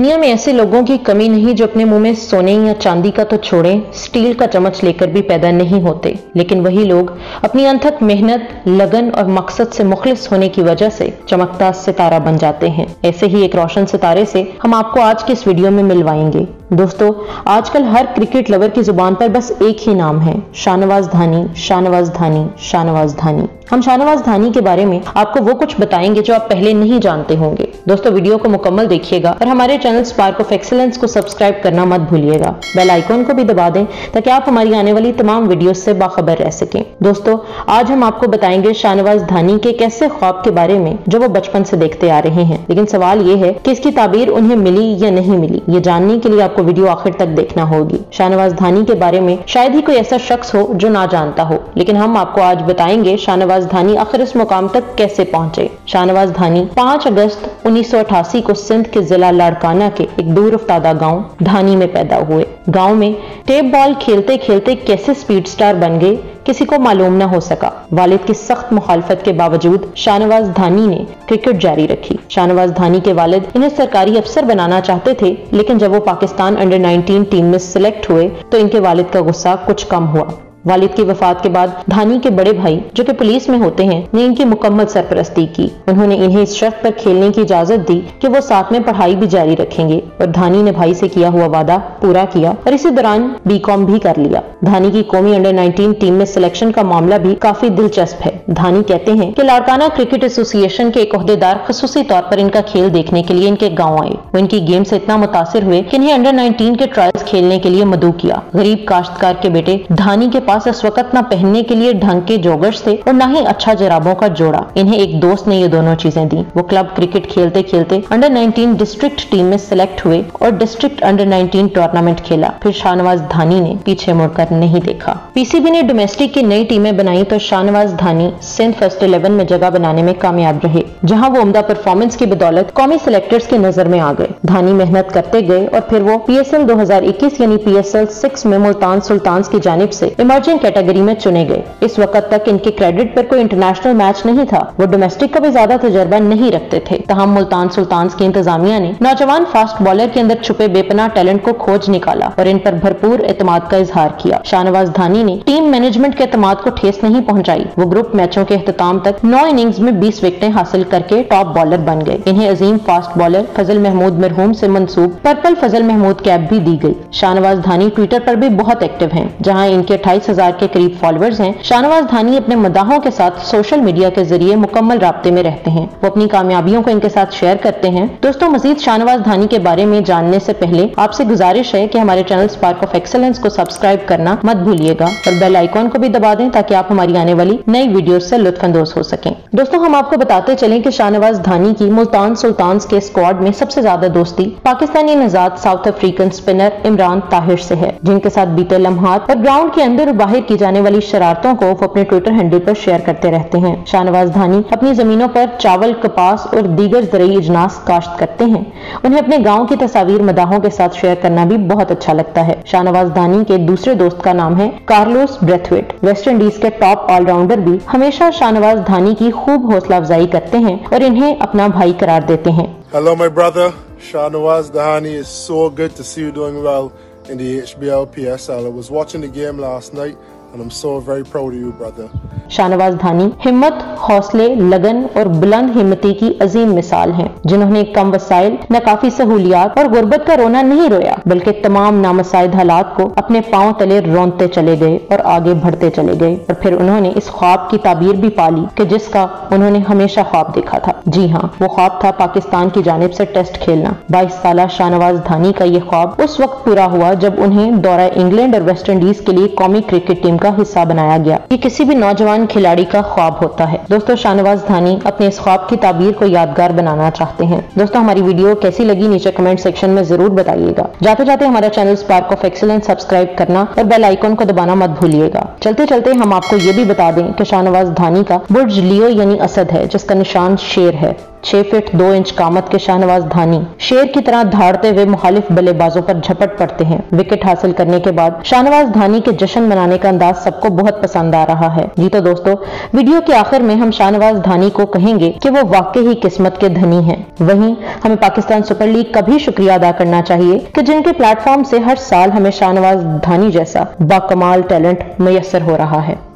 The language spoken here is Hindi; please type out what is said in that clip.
में ऐसे लोगों की कमी नहीं जो अपने मुँह में सोने या चांदी का तो छोड़ें, स्टील का चम्मच लेकर भी पैदा नहीं होते। लेकिन वही लोग अपनी अनथक मेहनत, लगन और मकसद से मुखलिस होने की वजह से चमकता सितारा बन जाते हैं। ऐसे ही एक रोशन सितारे से हम आपको आज की इस वीडियो में मिलवाएँगे। दोस्तों, आजकल हर क्रिकेट लवर की ज़ुबान पर बस एक ही नाम है, शाहनवाज धानी शाहनवाज धानी शाहनवाज धानी। हम शाहनवाज धानी के बारे में आपको वो कुछ बताएँगे जो आप पहले नहीं जानते होंगे। दोस्तों, वीडियो को मुकम्मल देखिएगा और हमारे चैनल स्पार्क ऑफ़ एक्सेलेंस को सब्सक्राइब करना मत भूलिएगा। बेल आइकॉन को भी दबा दें ताकि आप हमारी आने वाली तमाम वीडियो से बाखबर रह सकें। दोस्तों, आज हम आपको बताएँगे शाहनवाज धानी के कैसे ख्वाब के बारे में जो वो बचपन से देखते आ रहे हैं। लेकिन सवाल ये है कि इसकी ताबीर उन्हें मिली या नहीं मिली, ये जानने के लिए आपको वीडियो आखिर तक देखना होगी। शाहनवाज धानी के बारे में शायद ही कोई ऐसा शख्स हो जो ना जानता हो। लेकिन हम आपको आज बताएँगे शाहनवाज धानी आखिर इस मुकाम तक कैसे पहुँचे। शाहनवाज धानी 5 अगस्त उन्नीस सौ अठासी को सिंध के जिला लाड़काना के एक दूर अफ्तादा गाँव धानी में पैदा हुए। गाँव में टेप बॉल खेलते खेलते कैसे स्पीड स्टार बन गए? किसी को मालूम न हो सका। वालिद की सख्त मुखालफत के बावजूद शाहनवाज धानी ने क्रिकेट जारी रखी। शाहनवाज धानी के वालिद इन्हें सरकारी अफसर बनाना चाहते थे, लेकिन जब वो पाकिस्तान अंडर 19 टीम में सिलेक्ट हुए तो इनके वालिद का गुस्सा कुछ कम हुआ। वालिद की वफात के बाद धानी के बड़े भाई, जो कि पुलिस में होते हैं, ने इनकी मुकम्मल सरपरस्ती की। उन्होंने इन्हें इस शर्त पर खेलने की इजाज़त दी कि वो साथ में पढ़ाई भी जारी रखेंगे और धानी ने भाई से किया हुआ वादा पूरा किया और इसी दौरान बीकॉम भी कर लिया। धानी की कौमी अंडर 19 टीम में सिलेक्शन का मामला भी काफ़ी दिलचस्प है। धानी कहते हैं कि लाड़काना क्रिकेट एसोसिएशन के एक अहदेदार खसूसी तौर पर इनका खेल देखने के लिए इनके गाँव आए। वो इनकी गेम से इतना मुतासर हुए कि इन्हें अंडर नाइनटीन के ट्रायल्स खेलने के लिए मदू किया। गरीब काश्तकार के बेटे धानी के पास इस वक्त न पहनने के लिए ढंग के जोगर्स थे और न ही अच्छा जराबों का जोड़ा। इन्हें एक दोस्त ने ये दोनों चीज़ें दी। वो क्लब क्रिकेट खेलते खेलते अंडर 19 डिस्ट्रिक्ट टीम में सिलेक्ट हुए और डिस्ट्रिक्ट अंडर 19 टूर्नामेंट खेला। फिर शाहनवाज धानी ने पीछे मुड़कर नहीं देखा। पीसीबी ने डोमेस्टिक की नई टीमें बनाई तो शाहनवाज धानी सिंध फ़र्स्ट इलेवन में जगह बनाने में कामयाब रहे, जहाँ वो उमदा परफॉर्मेंस की बदौलत कौमी सिलेक्टर्स की नज़र में आ गए। धानी मेहनत करते गए और फिर वो पी एस एल दो हज़ार इक्कीस यानी पी एस एल सिक्स में मुल्तान सुल्तान की जानब से इमर्जिंग कैटेगरी में चुने गए। इस वक्त तक इनके क्रेडिट पर कोई इंटरनेशनल मैच नहीं था। वो डोमेस्टिक का भी ज़्यादा तजर्बा नहीं रखते थे। तहम मुल्तान सुल्तान की इंतजामिया ने नौजवान फास्ट बॉलर के अंदर छुपे बेपना टैलेंट को खोज निकाला और इन पर भरपूर एतमाद का इजहार किया। शाहनवाज धानी ने टीम मैनेजमेंट के एतमाद को ठेस नहीं पहुंचाई। वो ग्रुप मैचों के अख्ताम तक नौ इनिंग्स में बीस विकेटें हासिल करके टॉप बॉलर बन गए। इन्हें अजीम फास्ट बॉलर फजल महमूद मरहूम से मंसूब पर्पल फजल महमूद कैप भी दी गई। शाहनवाज धानी ट्विटर पर भी बहुत एक्टिव हैं, जहाँ इनके अट्ठाईस हज़ार के करीब फॉलोअर्स हैं। शाहनवाज धानी अपने मदाहों के साथ सोशल मीडिया के ज़रिए मुकम्मल रबते में रहते हैं। वो अपनी कामयाबियों को इनके साथ शेयर करते हैं। दोस्तों, मजीद शाहनवाज धानी के बारे में जानने से पहले आपसे गुजारिश है की हमारे चैनल स्पार्क ऑफ़ एक्सलेंस को सब्सक्राइब करना मत भूलिएगा और बेल आइकॉन को भी दबा दें ताकि आप हमारी आने वाली नई वीडियो से लुत्फानंदोज हो सकें। दोस्तों, हम आपको बताते चलें कि शाहनवाज धानी की मुल्तान सुल्तान के स्क्वाड में सबसे ज़्यादा दोस्ती Pakistani नजाद South African spinner Imran Tahir से है। जिनके साथ बीते लम्हात और ग्राउंड के अंदर और बाहर की जाने वाली शरारतों को वो अपने ट्विटर हैंडल पर शेयर करते रहते हैं। शाहनवाज धानी अपनी जमीनों पर चावल, कपास और दीगर ज़रिए इजनास काश्त करते हैं। उन्हें अपने गाँव की तस्वीर मदाहों के साथ शेयर करना भी बहुत अच्छा लगता है। शाहनवाज धानी के दूसरे दोस्त का नाम है कार्लोस ब्रेथवेट। वेस्ट इंडीज के टॉप ऑलराउंडर भी हमेशा शाहनवाज धानी की खूब हौसला अफजाई करते हैं और इन्हें अपना भाई करार देते हैं। Hello my brother Shahnawaz Dhani is so good to see you doing well in the HBL PSL I was watching the game last night and I'm so very proud of you, brother. Shahnawaz Dhani हिम्मत हौसले लगन और बुलंद हिम्मती की अजीम मिसाल हैं जिन्होंने कम वसाइल न काफ़ी सहूलियात और गुर्बत का रोना नहीं रोया बल्कि तमाम नामसाइद हालात को अपने पाँव तले रोनते चले गए और आगे बढ़ते चले गए और फिर उन्होंने इस ख्वाब की ताबीर भी पाली कि जिसका उन्होंने हमेशा ख्वाब देखा था जी हाँ वो ख्वाब था पाकिस्तान की जानब से टेस्ट खेलना बाईस साल शाहनवाज धानी का ये ख्वाब उस वक्त पूरा हुआ जब उन्हें दौरा इंग्लैंड और वेस्ट इंडीज के लिए कौमी क्रिकेट टीम का हिस्सा बनाया गया। ये किसी भी नौजवान खिलाड़ी का ख्वाब होता है। दोस्तों, शाहनवाज धानी अपने इस ख्वाब की ताबीर को यादगार बनाना चाहते हैं। दोस्तों, हमारी वीडियो कैसी लगी नीचे कमेंट सेक्शन में ज़रूर बताइएगा। जाते जाते हमारा channel Spark of Excellence subscribe करना और बेल आइकन को दबाना मत भूलिएगा। चलते चलते हम आपको ये भी बता दें कि शाहनवाज धानी का बुर्ज लियो यानी असद है, जिसका निशान शेर है। छह फीट दो इंच कामत के शाहनवाज धानी शेर की तरह धाड़ते हुए मुखालिफ बल्लेबाजों पर झपट पड़ते हैं। विकेट हासिल करने के बाद शाहनवाज धानी के जश्न मनाने का अंदाज सबको बहुत पसंद आ रहा है। जी तो दोस्तों, वीडियो के आखिर में हम शाहनवाज धानी को कहेंगे कि वो वाकई ही किस्मत के धनी हैं। वहीं हमें पाकिस्तान सुपर लीग का भी शुक्रिया अदा करना चाहिए कि जिनके प्लेटफॉर्म से हर साल हमें शाहनवाज धानी जैसा बाकमाल टैलेंट मैसर हो रहा है।